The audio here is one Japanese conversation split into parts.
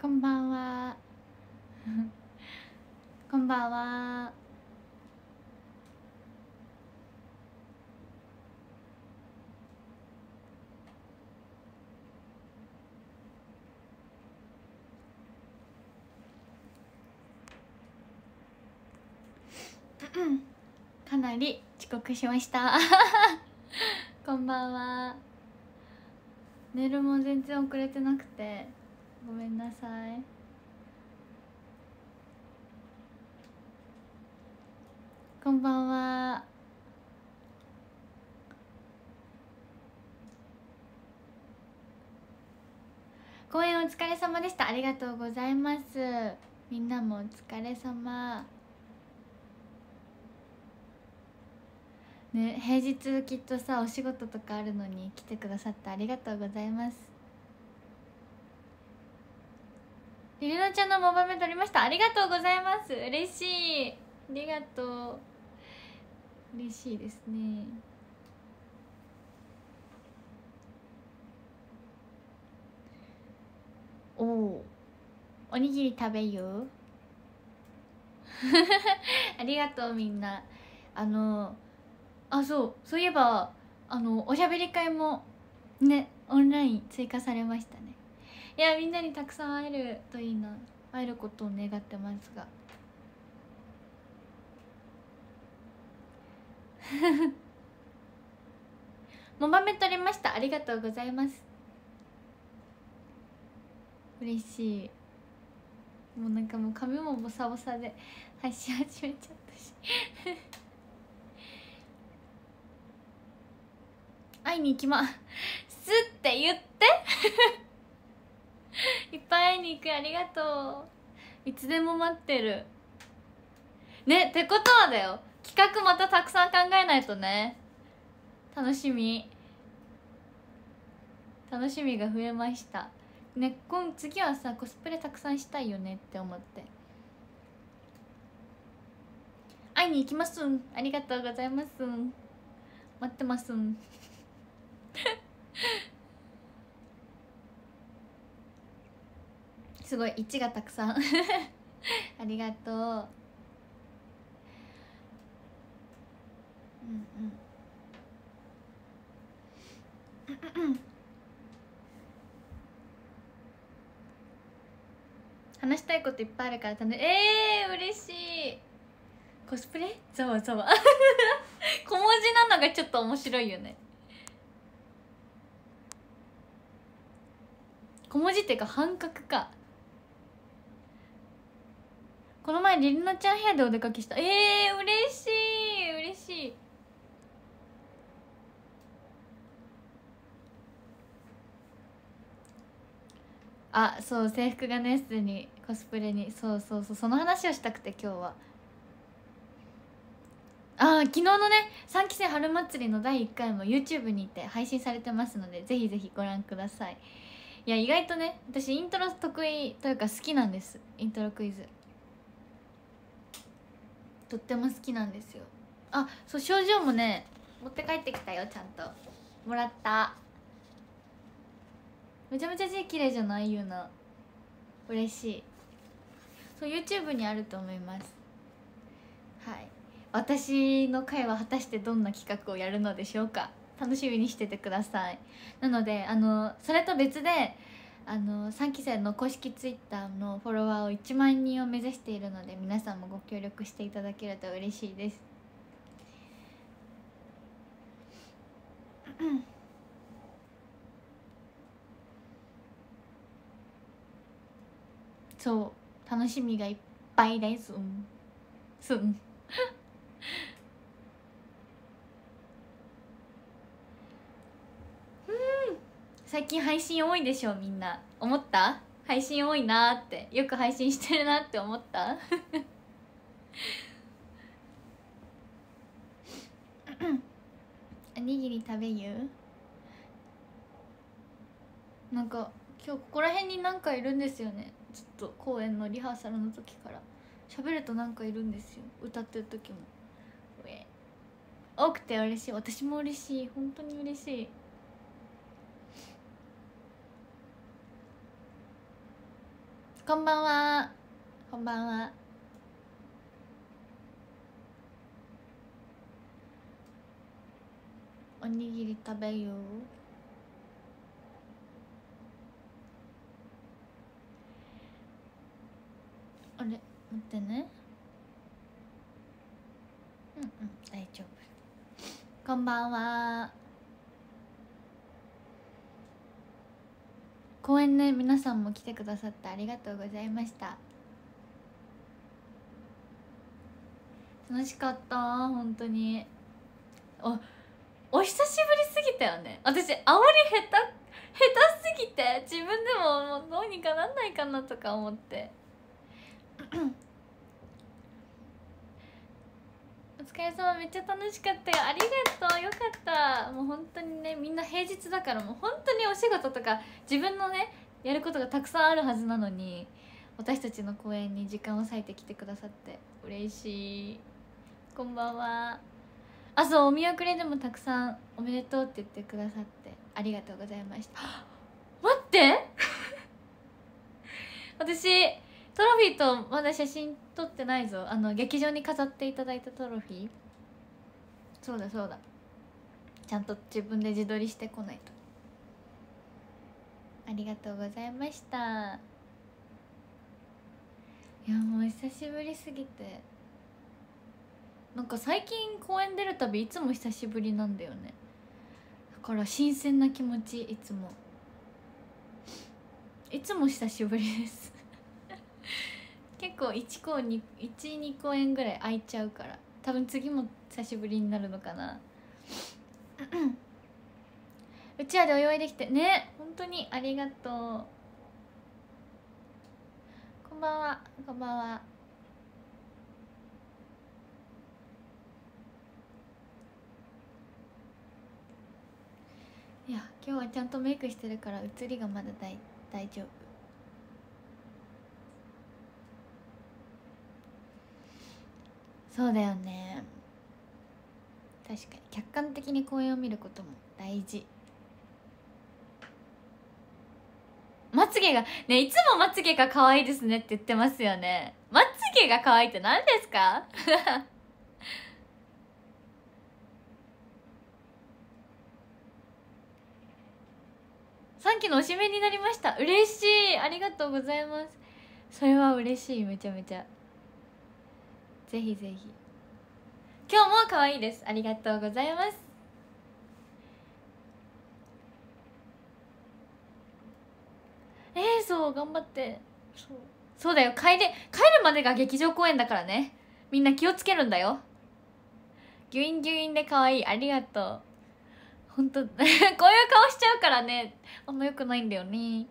こんばんは。こんばんは。かなり遅刻しました。こんばんは。メールも全然遅れてなくて。ごめんなさい。こんばんは。公演お疲れ様でした。ありがとうございます。みんなもお疲れ様。ね平日きっとさお仕事とかあるのに来てくださってありがとうございます。りりなちゃんのモバメ撮りました。ありがとうございます。嬉しい。ありがとう。嬉しいですね。おおおにぎり食べよ ありがとうみんな。あのあそう。そういえばあのおしゃべり会もねオンライン追加されましたね。いやみんなにたくさん会えるといいな。会えることを願ってますが。もばめ取りました。ありがとうございます。嬉しい。もうなんかもう髪もボサボサで 配信始めちゃったし。会いに行きますって言って。いっぱい会いに行くありがとう。いつでも待ってる。ねってことはだよ。企画またたくさん考えないとね。楽しみ。楽しみが増えました。ね今次はさコスプレたくさんしたいよね。って思って。会いに行きますん。ありがとうございますん。待ってますん。すごい1がたくさん。ありがとう。うんうん。話したいこといっぱいあるから楽えー、嬉しい。コスプレ？ざわざわ小文字なのがちょっと面白いよね。小文字っていうか半角か。この前りりなちゃん部屋でお出かけした。えー、嬉しい嬉しい。あそう制服がねすでにコスプレに。そうそうそうその話をしたくて今日は。あ昨日のね3期生春祭りの第1回も YouTube にて配信されてますのでぜひぜひご覧ください。いや意外とね私イントロ得意というか好きなんです。イントロクイズ。とっても好きなんですよ。あそう症状もね持って帰ってきたよちゃんと。もらった。めちゃめちゃ字綺麗じゃない？ゆうな嬉しい。そう YouTube にあると思います。はい。私の回は果たしてどんな企画をやるのでしょうか。楽しみにしててください。なのであのそれと別であの3期生の公式 Twitter のフォロワーを1万人を目指しているので皆さんもご協力していただけると嬉しいです。そう楽しみがいっぱいです。うん。すん。最近配信多いでしょみんな。思った？配信多いなって。よく配信してるなって思った？おにぎり食べゆなんか今日ここら辺になんかいるんですよね。ずっと公演のリハーサルの時から。喋るとなんかいるんですよ。歌ってる時も。多くて嬉しい。私も嬉しい。本当に嬉しいこんばんは。こんばんは。おにぎり食べよう。あれ待ってね。うんうん大丈夫。こんばんは。公園ね皆さんも来てくださってありがとうございました。楽しかった本当に。おお久しぶりすぎたよね。私煽り下手下手すぎて自分でももうどうにかなんないかなとか思ってお疲れ様めっちゃ楽しかったよ。ありがとうよかった。もう本当にねみんな平日だからもう本当にお仕事とか自分のねやることがたくさんあるはずなのに私たちの公演に時間を割いてきてくださって嬉しい。こんばんは。あそうお見送りでもたくさんおめでとうって言ってくださってありがとうございました。待って！私トロフィーとまだ写真撮ってないぞ。あの劇場に飾っていただいたトロフィー。そうだそうだ。ちゃんと自分で自撮りしてこないと。ありがとうございました。いやもう久しぶりすぎて。なんか最近公演出るたびいつも久しぶりなんだよね。だから新鮮な気持ちいつも。いつも久しぶりです結構1公12公演ぐらい空いちゃうから。多分次も久しぶりになるのかな。うちわでお祝いできて。ね本当にありがとう。こんばんは。こんばんは。いや今日はちゃんとメイクしてるから写りがまだ大大丈夫。そうだよね。確かに客観的に公演を見ることも大事。まつげがねいつもまつげが可愛いですねって言ってますよね。まつげが可愛いって何ですか？3期のおしめになりました。嬉しい。ありがとうございます。それは嬉しい。めちゃめちゃ。ぜひぜひ。今日も可愛いです。ありがとうございます。えー、そう頑張って。そう。そうだよ。帰れ帰るまでが劇場公演だからね。みんな気をつけるんだよ。ギュインギュインで可愛い。ありがとう。ほんとこういう顔しちゃうからね。あんまよくないんだよね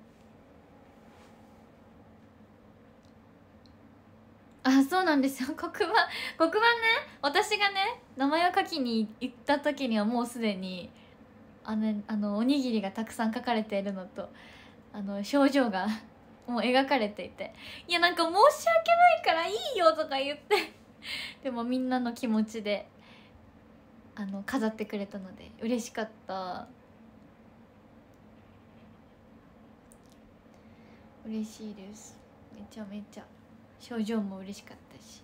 あそうなんですよ。黒板黒板ね。私がね名前を書きに行った時にはもうすでにあのあのおにぎりがたくさん書かれているのとあの症状が もう描かれていて「いやなんか申し訳ないからいいよ」とか言って でもみんなの気持ちであの飾ってくれたので嬉しかった。嬉しいです。めちゃめちゃ。症状も嬉しかったし。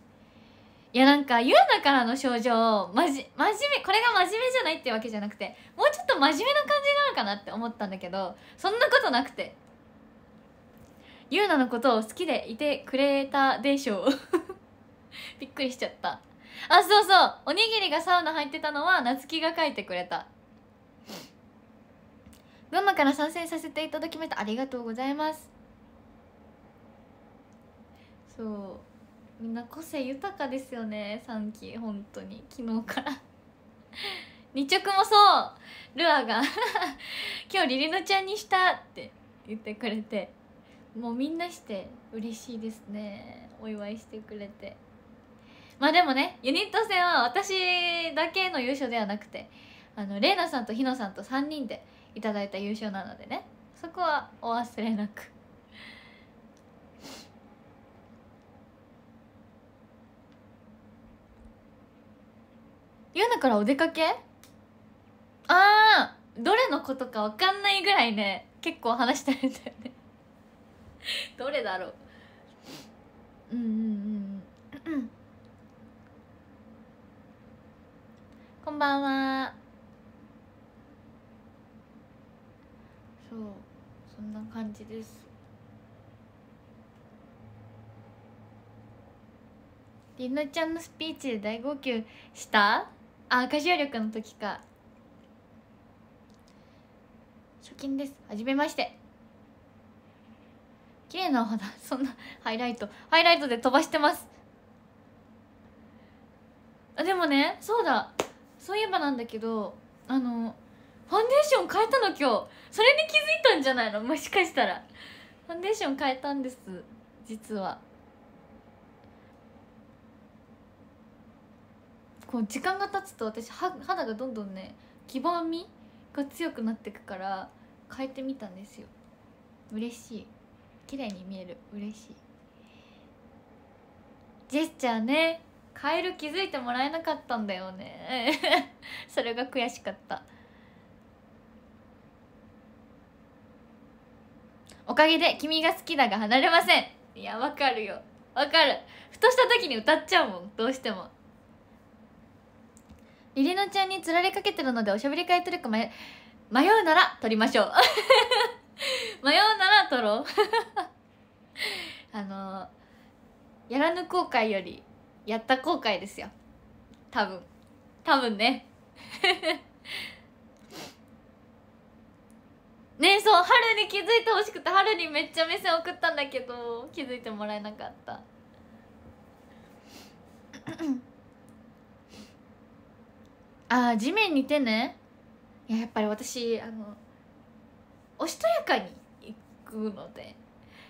いやなんかゆうなからの症状まじ真面目これが真面目じゃないってわけじゃなくてもうちょっと真面目な感じなのかなって思ったんだけどそんなことなくて。ゆうなのことを好きでいてくれたでしょう。びっくりしちゃった。あそうそう。おにぎりがサウナ入ってたのは夏希が書いてくれた。群馬から参戦させていただきました。ありがとうございます。そう。みんな個性豊かですよね3期本当に。昨日から。日直もそう。ルアーが。今日リリノちゃんにしたって言ってくれて。もうみんなして嬉しいですね。お祝いしてくれて。まあでもねユニット戦は私だけの優勝ではなくてあのレイナさんとひのさんと3人でいただいた優勝なのでね。そこはお忘れなく。ゆうなからお出かけ？あーどれのことか分かんないぐらいね結構話してるんだよね。どれだろう？うんうんうんうんこんばんは。そうそんな感じです。りのちゃんのスピーチで大号泣した？あ歌唱力の時か。初見です。はじめまして。綺麗なお肌。そんなハイライト。ハイライトで飛ばしてます。あでもねそうだ。そういえばなんだけどあのファンデーション変えたの今日。それに気づいたんじゃないの？もしかしたら。ファンデーション変えたんです実は。こう時間が経つと私は肌がどんどんね黄ばみが強くなってくから変えてみたんですよ。嬉しい。綺麗に見える。嬉しい。ジェスチャーね。変える気づいてもらえなかったんだよね。それが悔しかった。おかげで「君が好きだ」が離れません。いやわかるよ。わかる。ふとした時に歌っちゃうもん。どうしても。リリナちゃんにつられかけてるのでおしゃべり会トリック迷迷うなら撮りましょう。迷うなら撮ろう。あのやらぬ後悔よりやった後悔ですよ。多分。多分ね。ねそう春に気づいてほしくて春にめっちゃ目線送ったんだけど気づいてもらえなかった。あー地面に手ね。いややっぱり私あのおしとやかに行くので。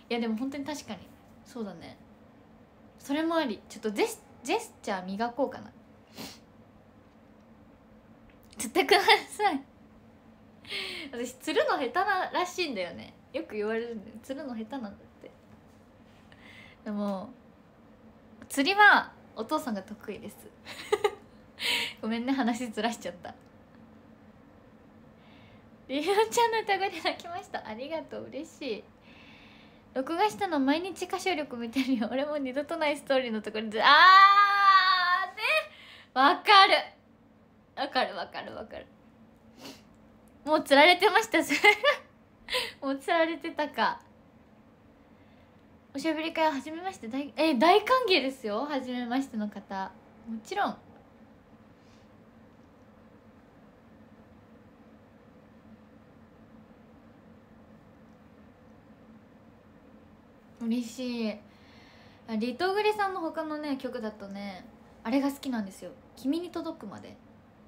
いやでも本当に確かに。そうだね。それもあり。ちょっとジェスジェスチャー磨こうかな。釣ってください。私釣るの下手ならしいんだよね。よく言われるんだよ釣るの下手なんだって。でも釣りはお父さんが得意です。ごめんね話ずらしちゃった。りおちゃんの歌声で泣きました。ありがとう嬉しい。録画したの毎日歌唱力見てるよ。俺も二度とないストーリーのところであーねわかる。わかるわかるわかる。もう釣られてました。そ れもう釣られてたか。おしゃべり会はじめまして大え大歓迎ですよ。はじめましての方。もちろん。嬉しい。リトグリさんの他のね曲だとねあれが好きなんですよ「君に届くまで」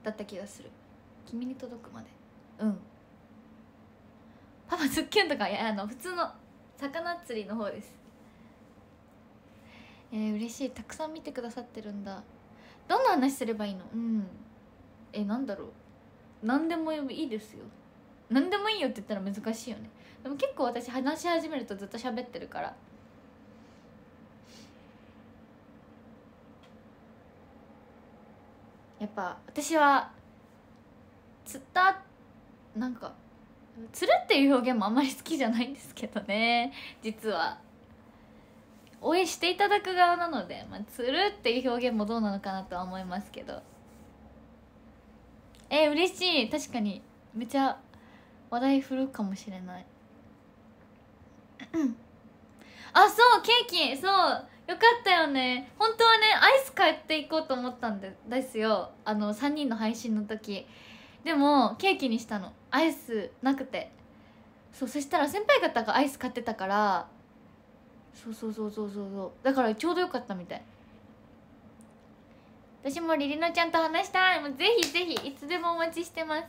だった気がする「君に届くまで」うん。パパズッキュンとかいやあの普通の魚釣りの方です。えー、嬉しい。たくさん見てくださってるんだ。どんな話すればいいの？うん。えなんだろう。何でもいいですよ。何でもいいよって言ったら難しいよね。でも結構私話し始めるとずっと喋ってるから。やっぱ私は釣ったなんか釣るっていう表現もあんまり好きじゃないんですけどね。実は。応援していただく側なので、まあ、釣るっていう表現もどうなのかなとは思いますけど。えー、嬉しい。確かにめちゃ話題振るかもしれない。あそうケーキ。そう。よかったよね。本当はねアイス買っていこうと思ったんですよ。あの3人の配信の時。でもケーキにしたの。アイスなくて。そうそしたら先輩方がアイス買ってたから。そうそうそうそうそうそう。だからちょうどよかったみたい。私もリリナちゃんと話したい。もうぜひぜひいつでもお待ちしてます。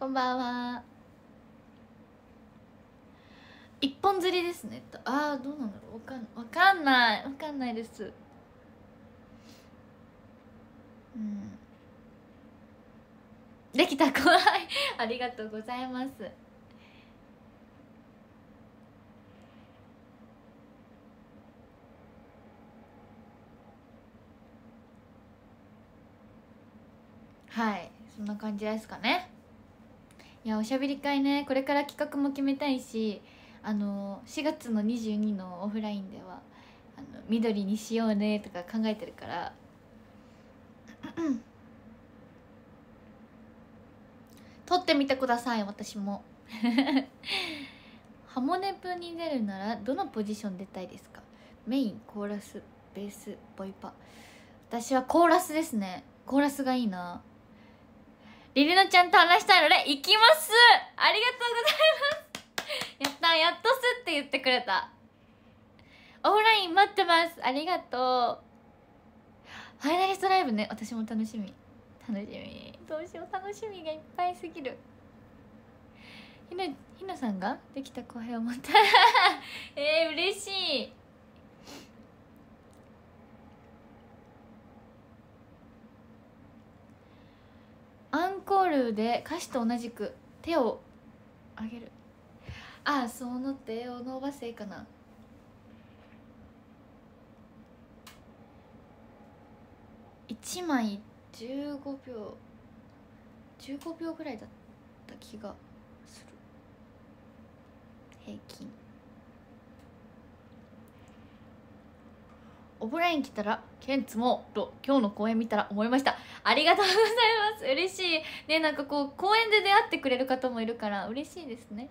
こんばんは。一本釣りですね。ああどうなんだろう。わかんわかんない。わかんないです。うん。できた。怖い。ありがとうございます。はい。そんな感じですかね。いやおしゃべり会ね。これから企画も決めたいしあの4月の22のオフラインではあの緑にしようねとか考えてるから撮ってみてください私も。ハモネプに出るならどのポジション出たいですか？メインコーラスベースボイパ。私はコーラスですね。コーラスがいいな。リリナちゃんと話したいので行きます。ありがとうございます。やったやっとすって言ってくれた。オフライン待ってます。ありがとう。ファイナリストライブね。私も楽しみ。楽しみ。どうしよう。楽しみがいっぱいすぎる。ひなひなさんが？できた後輩をまた えー、嬉しい。アンコールで歌詞と同じく手を上げる。ああその手を伸ばせかな。1枚15秒15秒ぐらいだった気がする。平均。オフライン来たらケンツもと今日の公演見たら思いました。ありがとうございます。嬉しい。ねなんかこう公園で出会ってくれる方もいるから嬉しいですね。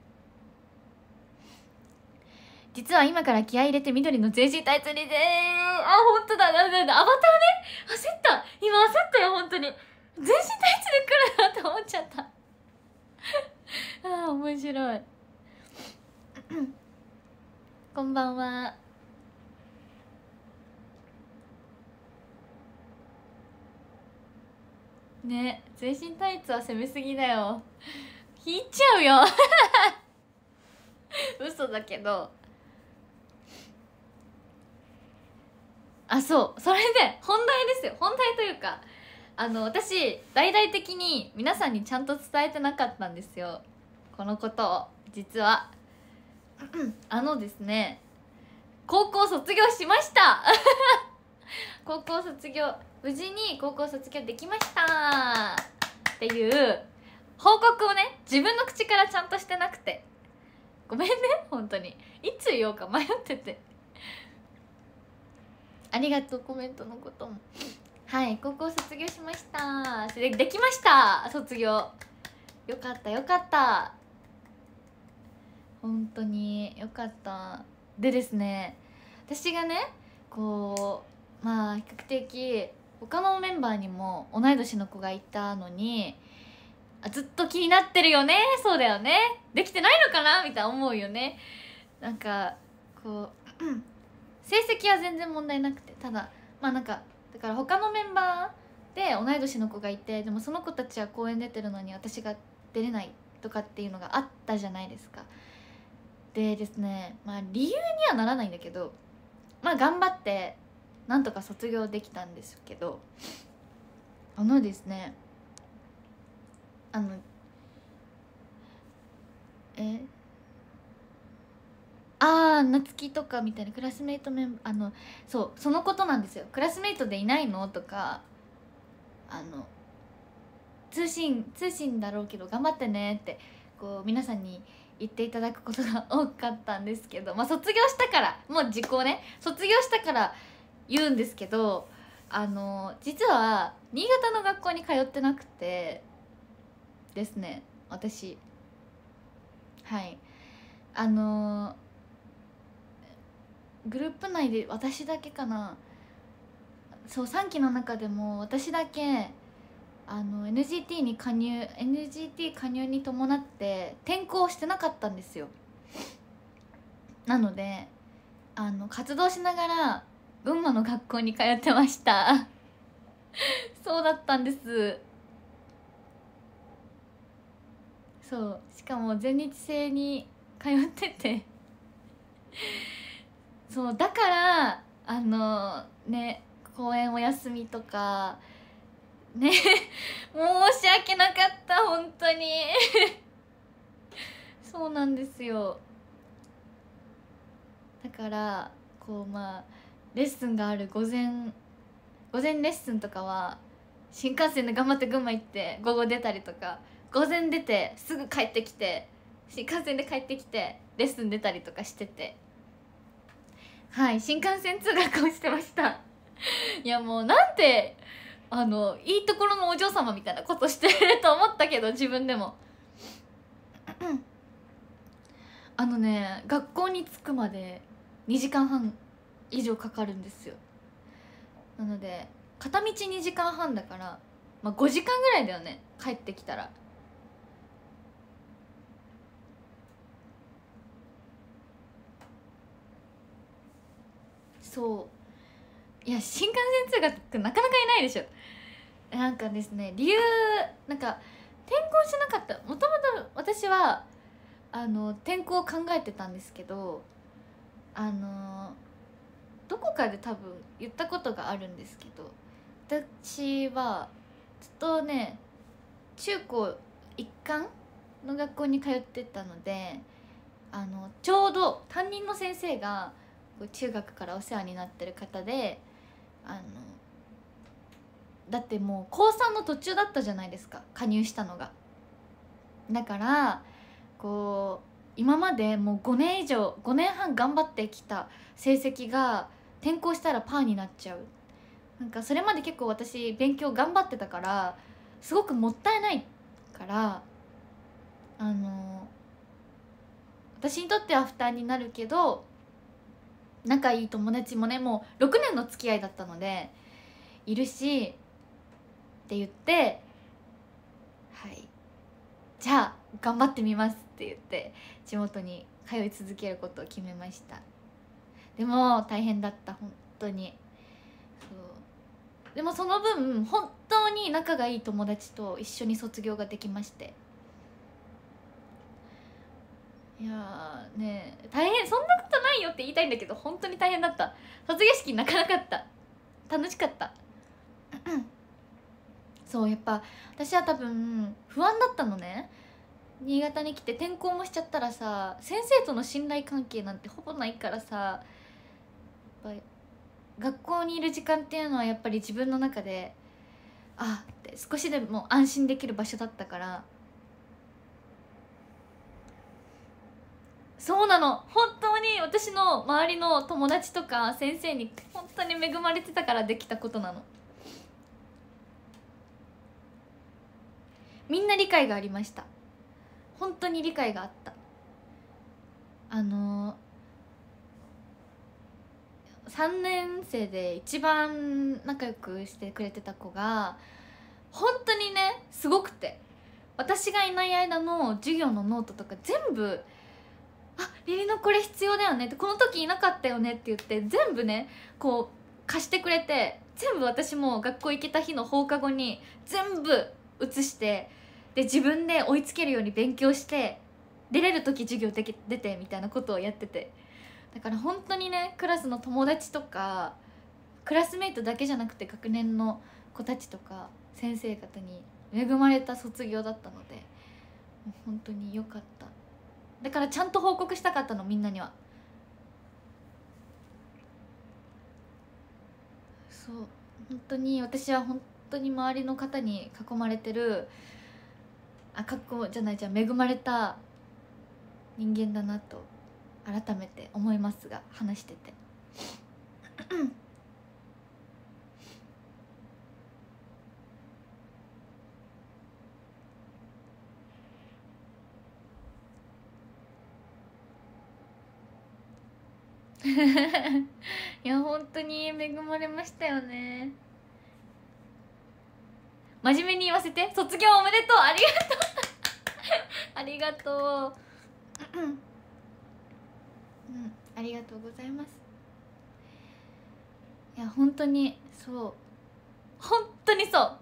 実は今から気合入れて緑の全身タイツにであ本当だ。なんだアバターね。焦った。今焦ったよ本当に。全身タイツで来るなって思っちゃった。ああ面白い。こんばんは。ね全身タイツは攻めすぎだよ。引いちゃうよ。嘘だけど。あそう。それで本題ですよ。本題というかあの私大々的に皆さんにちゃんと伝えてなかったんですよ。このことを実は。あのですね高校卒業しました。高校卒業無事に高校卒業できました。っていう報告をね自分の口からちゃんとしてなくて。ごめんね本当に。いつ言おうか迷っててありがとうコメントのことも。はい高校卒業しました。でできました卒業。よかったよかった。本当によかった。でですね私がねこうまあ比較的他のメンバーにも同い年の子がいたのにあずっと気になってるよね？そうだよね？できてないのかな？みたいな思うよね。なんかこう成績は全然問題なくてただまあなんかだから他のメンバーで同い年の子がいてでもその子たちは公演出てるのに私が出れないとかっていうのがあったじゃないですか。でですねまあ理由にはならないんだけどまあ頑張ってなんとか卒業できたんですけどあのですねあのえ夏希とかみたいなクラスメイトメンあのそうそのことなんですよ。クラスメイトでいないの？とかあの通信通信だろうけど頑張ってねってこう皆さんに言っていただくことが多かったんですけどまあ卒業したからもう時効ね。卒業したから言うんですけどあの実は新潟の学校に通ってなくてですね私。はい。あのグループ内で私だけかな。そう3期の中でも私だけあの NGT に加入 NGT 加入に伴って転校してなかったんですよ。なのであの活動しながら群馬の学校に通ってました。そうだったんです。そうしかも全日制に通ってて。そうだからあのね公演お休みとかね 申し訳なかった本当に。そうなんですよ。だからこうまあレッスンがある午前午前レッスンとかは新幹線で頑張って群馬行って午後出たりとか午前出てすぐ帰ってきて新幹線で帰ってきてレッスン出たりとかしてて。はい新幹線通学をしてました。いやもうなんてあのいいところのお嬢様みたいなことしてると思ったけど自分でも。あのね学校に着くまで2時間半以上かかるんですよ。なので片道2時間半だから、まあ、5時間ぐらいだよね帰ってきたら。そう。いや新幹線通学なかなかいないでしょ。なんかですね理由なんか転校しなかった。もともと私はあの転校を考えてたんですけどあのどこかで多分言ったことがあるんですけど私はずっとね中高一貫の学校に通ってたのであのちょうど担任の先生が中学からお世話になってる方であのだってもう高3の途中だったじゃないですか加入したのが。だからこう今までもう5年以上5年半頑張ってきた成績が転校したらパーになっちゃう。なんかそれまで結構私勉強頑張ってたからすごくもったいないからあの私にとっては負担になるけど仲いい友達もねもう6年の付き合いだったのでいるしって言ってはい。じゃあ頑張ってみますって言って地元に通い続けることを決めました。でも大変だった本当に。そう。でもその分本当に仲がいい友達と一緒に卒業ができまして。いやね大変そんなことないよって言いたいんだけど本当に大変だった。卒業式泣かなかった。楽しかった。そうやっぱ私は多分不安だったのね。新潟に来て転校もしちゃったらさ先生との信頼関係なんてほぼないからさやっぱ学校にいる時間っていうのはやっぱり自分の中であって少しでも安心できる場所だったからそうなの。本当に私の周りの友達とか先生に本当に恵まれてたからできたことなの。みんな理解がありました。本当に理解があった。あの3年生で一番仲良くしてくれてた子が本当にねすごくて。私がいない間の授業のノートとか全部あリリのこれ必要だよねってこの時いなかったよねって言って全部ねこう貸してくれて全部私も学校行けた日の放課後に全部写してで自分で追いつけるように勉強して出れる時授業で出てみたいなことをやってて。だから本当にねクラスの友達とかクラスメイトだけじゃなくて学年の子たちとか先生方に恵まれた卒業だったのでもう本当に良かった。だからちゃんと報告したかったのみんなには。そう本当に私は本当に周りの方に囲まれてるあかっこじゃないじゃん恵まれた人間だなと改めて思いますが話してて。いや本当に恵まれましたよね。真面目に言わせて。卒業おめでとう。ありがとう。ありがとう。うん。ありがとうございます。いや本当にそう。本当にそう。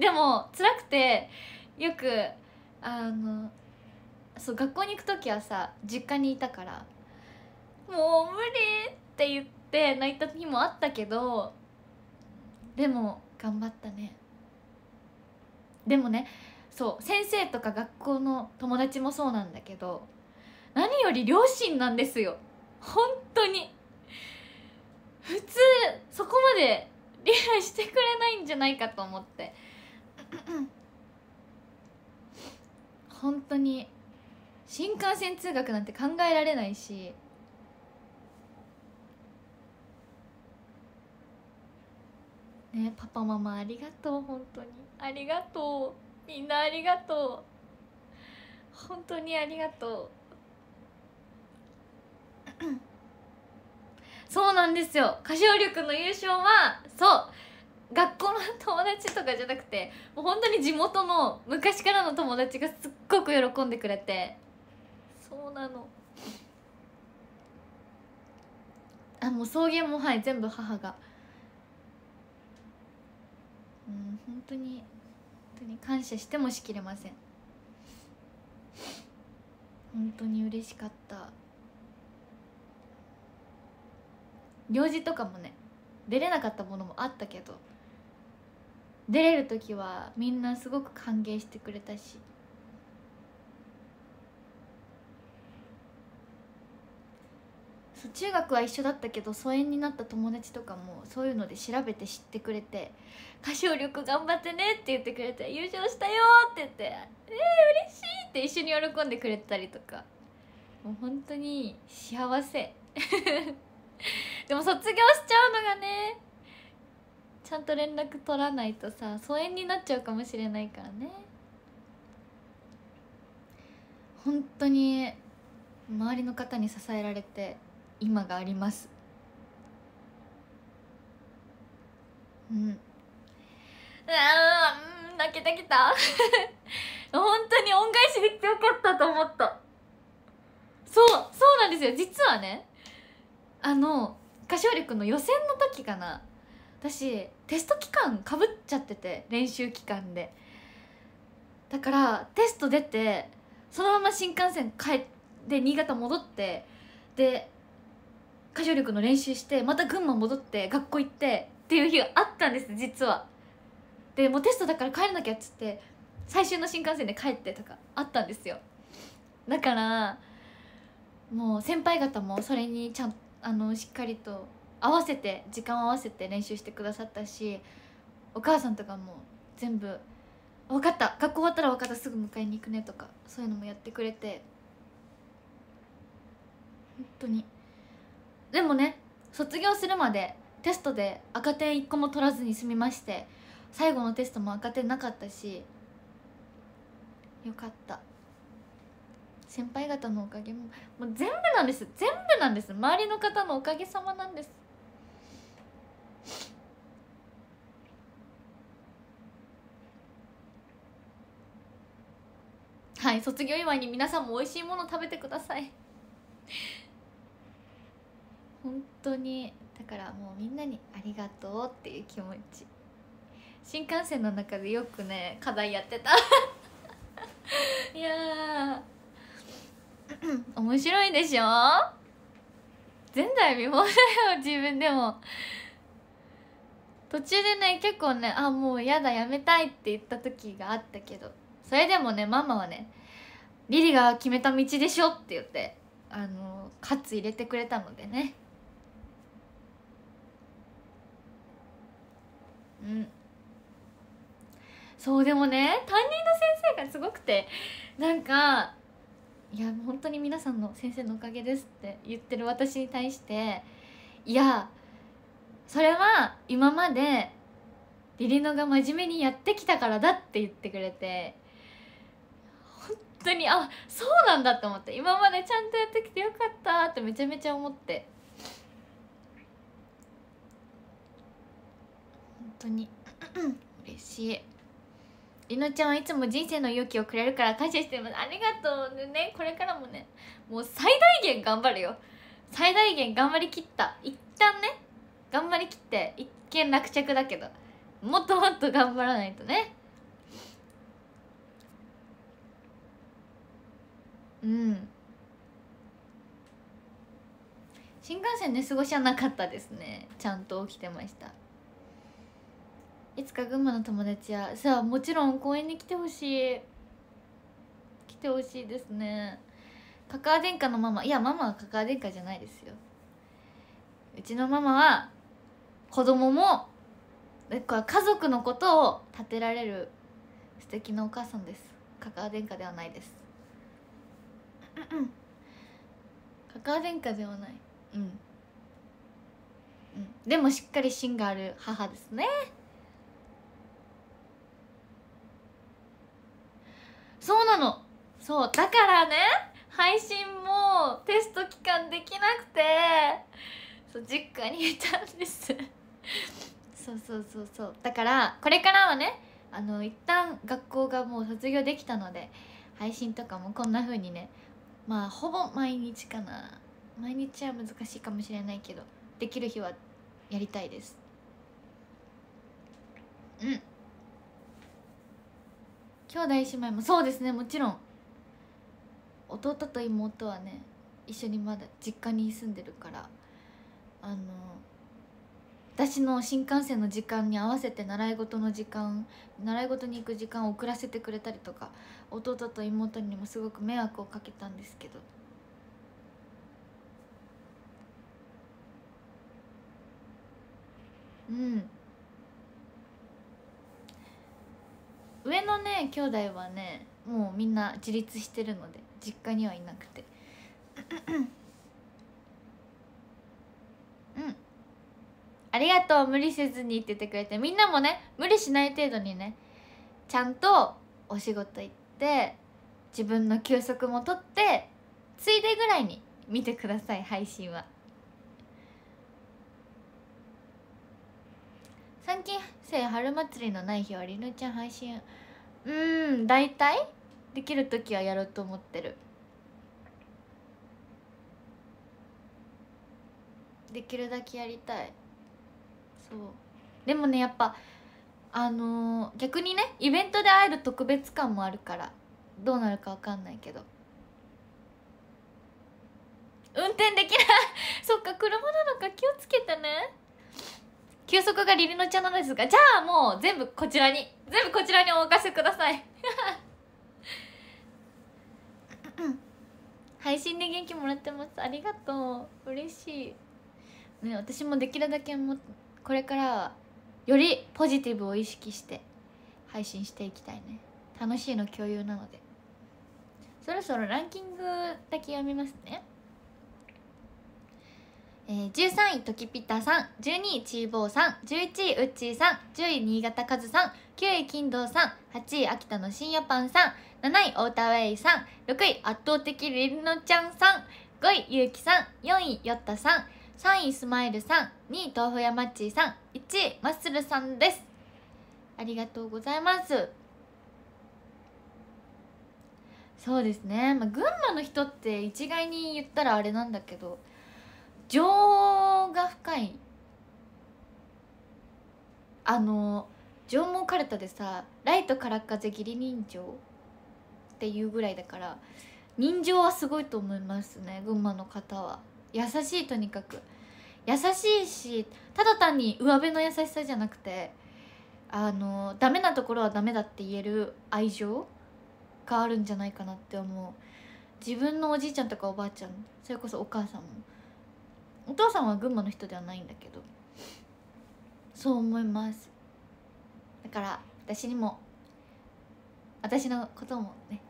でも辛くてよくあのそう学校に行く時はさ実家にいたからもう無理って言って泣いた日もあったけどでも頑張ったね。でもねそう先生とか学校の友達もそうなんだけど何より両親なんですよ。本当に。普通そこまで 理解してくれないんじゃないかと思って。本当に新幹線通学なんて考えられないしねパパママありがとう本当に。ありがとう。みんなありがとう。本当にありがとう。そうなんですよ。歌唱力の優勝はそう。学校の友達とかじゃなくてもう本当に地元の昔からの友達がすっごく喜んでくれて。そうなの。あもう送迎もはい全部母が。うん本当に本当に感謝してもしきれません。本当に嬉しかった。行事とかもね出れなかったものもあったけど出れる時はみんなすごく歓迎してくれたしそう中学は一緒だったけど疎遠になった友達とかもそういうので調べて知ってくれて「歌唱力頑張ってね」って言ってくれて「優勝したよ」って言って「えー、嬉しい」って一緒に喜んでくれたりとか。もう本当に幸せ。でも卒業しちゃうのがねちゃんと連絡取らないとさ疎遠になっちゃうかもしれないからね。本当に周りの方に支えられて今があります。うん。あー泣けてきた。本当に恩返しできてよかったと思った。そうそうなんですよ。実はねあの歌唱力の予選の時かな。私テスト期間かぶっちゃってて練習期間で。だからテスト出てそのまま新幹線帰って新潟戻ってで歌唱力の練習してまた群馬戻って学校行ってっていう日があったんです実は。でもうテストだから帰らなきゃっつって最終の新幹線で帰ってとかあったんですよ。だからもう先輩方もそれにちゃんあのしっかりと合わせて時間を合わせて練習してくださったしお母さんとかも全部「分かった学校終わったら分かったすぐ迎えに行くね」とかそういうのもやってくれて本当にでもね卒業するまでテストで赤点1個も取らずに済みまして最後のテストも赤点なかったしよかった。先輩方のおかげももう全部なんです。全部なんです。周りの方のおかげさまなんです。はい卒業祝いに皆さんも美味しいもの食べてください。本当にだからもうみんなにありがとうっていう気持ち。新幹線の中でよくね課題やってた。いや 面白いでしょ？前代未聞だよ自分でも。途中でね結構ねあもうやだやめたいって言った時があったけど。それでもねママはね「リリが決めた道でしょ」って言ってあのカツ入れてくれたのでね。うん。そうでもね担任の先生がすごくてなんか「いや本当に皆さんの先生のおかげです」って言ってる私に対して「いやそれは今までリリノが真面目にやってきたからだ」って言ってくれて本当にあそうなんだって思って今までちゃんとやってきてよかったってめちゃめちゃ思って。当に。嬉しい。りのちゃんはいつも人生の勇気をくれるから感謝してます。ありがとうね。これからもねもう最大限頑張るよ。最大限頑張りきった。一旦ね頑張りきって。一見落着だけど。もっともっと頑張らないとね。うん。新幹線寝過ごしはなかったですね。ちゃんと起きてましたいつか群馬の友達やさあもちろん公園に来てほしい。来てほしいですね。カカア殿下のママ。いやママはカカア殿下じゃないですよ。うちのママは子供も家族のことを立てられる素敵なお母さんです。カカア殿下ではないです。カカア殿下ではない。うん、うん、でもしっかり芯がある母ですねそうなの。そうだからね配信もテスト期間できなくてそう実家にいたんです。そうそうそうそう。だからこれからはねあの一旦学校がもう卒業できたので配信とかもこんな風にねまあほぼ毎日かな。毎日は難しいかもしれないけどできる日はやりたいです。うん。兄弟姉妹もそうですねもちろん。弟と妹はね一緒にまだ実家に住んでるからあの私の新幹線の時間に合わせて習い事の時間習い事に行く時間を遅らせてくれたりとか弟と妹にもすごく迷惑をかけたんですけど。うん。上のね兄弟はねもうみんな自立してるので実家にはいなくて。うん。ありがとう無理せずに言っててくれて。みんなもね無理しない程度にねちゃんとお仕事行って自分の休息も取ってついでぐらいに見てください配信は。3期生春祭りのない日はりのちゃん配信。うん大体？できる時はやろうと思ってる。できるだけやりたい。そう。でもねやっぱあのー、逆にねイベントで会える特別感もあるからどうなるか分かんないけど。運転できない。そっか車なのか気をつけてね。休息がリリノちゃんなのですがじゃあもう全部こちらに全部こちらにお任せください。配信で元気もらってます。ありがとう。嬉しい。ね私もできるだけもこれからはよりポジティブを意識して配信していきたいね。楽しいの共有なので。そろそろランキングだけ読みますね。えー、13位ときぴたさん12位ちーぼーさん11位うっちーさん10位新潟かずさん9位金堂さん8位秋田の深夜パンさん7位オータウェイさん6位圧倒的りりのちゃんさん5位ゆうきさん4位よったさん3位スマイルさん2位豆腐屋マッチーさん1位マッスルさんです。ありがとうございます。そうですね、まあ、群馬の人って一概に言ったらあれなんだけど情が深い。あの縄文かるたでさ「ライトから風義理人情」っていうぐらいだから人情はすごいと思いますね群馬の方は。優しいとにかく。優しいしただ単に上辺の優しさじゃなくてあのダメなところはダメだって言える愛情があるんじゃないかなって思う。自分のおじいちゃんとかおばあちゃんそれこそお母さんも。お父さんは群馬の人ではないんだけどそう思います。だから私にも私のこともね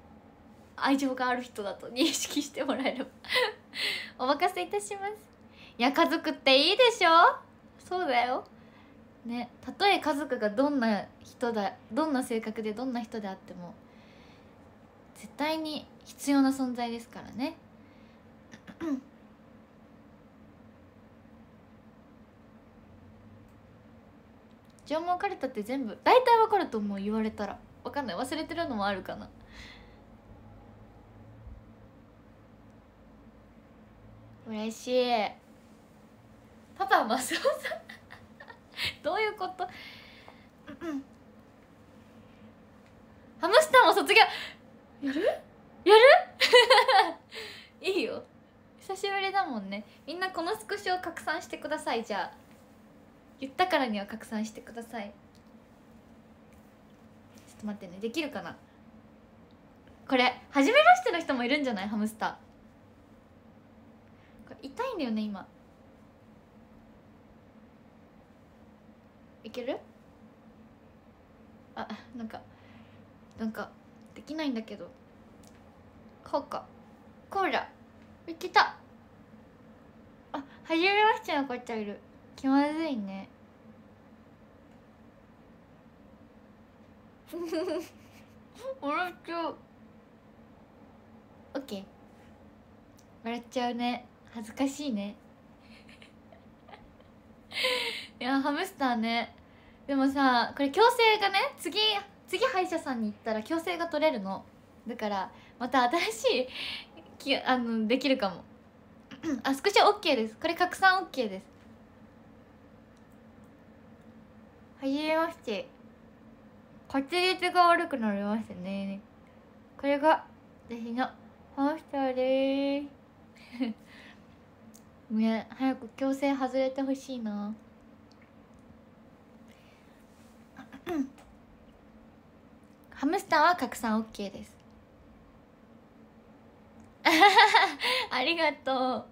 愛情がある人だと認識してもらえれば お任せいたします。いや家族っていいでしょ？そうだよ。ねたとえ家族がどんな人だどんな性格でどんな人であっても絶対に必要な存在ですからね。縄文かるたって全部大体わかると思う言われたら。わかんない。忘れてるのもあるかな。嬉しい。パパマスオさん。どういうこと？ハムスターも卒業。やる？やる？いいよ。久しぶりだもんね。みんなこのスクショを拡散してくださいじゃあ言ったからには拡散してください。ちょっと待ってね。できるかな？これ初めましての人もいるんじゃない？ハムスター。これ痛いんだよね今。いける？あなんかなんかできないんだけど。こうか。こうだ。いけた。あ初めましての方いる。気まずいね。笑っちゃう。OK 笑っちゃうね。恥ずかしいね。いやハムスターね。でもさこれ矯正がね次次歯医者さんに行ったら矯正が取れるの。だからまた新しいきあのできるかも。あ少し OK です。これ拡散 OK ですはじめまして滑舌が悪くなりましたね。これが私のハムスターでーす 早く矯正外れてほしいな。ハムスターは拡散 OK です。ありがとう。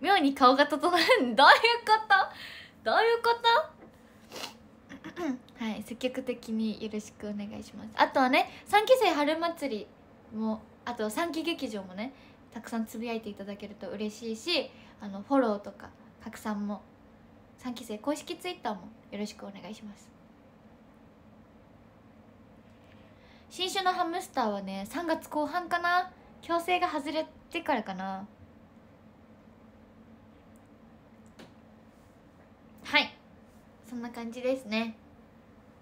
妙に顔が整う。どういうこと？どういうこと？はい積極的によろしくお願いします。あとはね3期生春祭りもあと3期劇場もねたくさんつぶやいていただけると嬉しいしあのフォローとか拡散も3期生公式ツイッターもよろしくお願いします。新種のハムスターはね3月後半かな？矯正が外れてからかな。はい。そんな感じですね。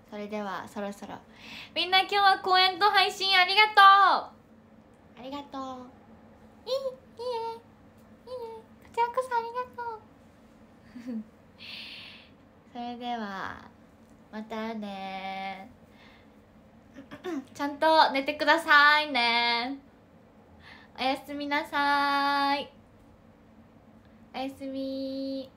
それではそろそろ。みんな今日は公演と配信ありがとう。ありがとう。いいいいえいいえ。こちらこそありがとう。それではまたね。ちゃんと寝てくださいね。おやすみなさい。おやすみ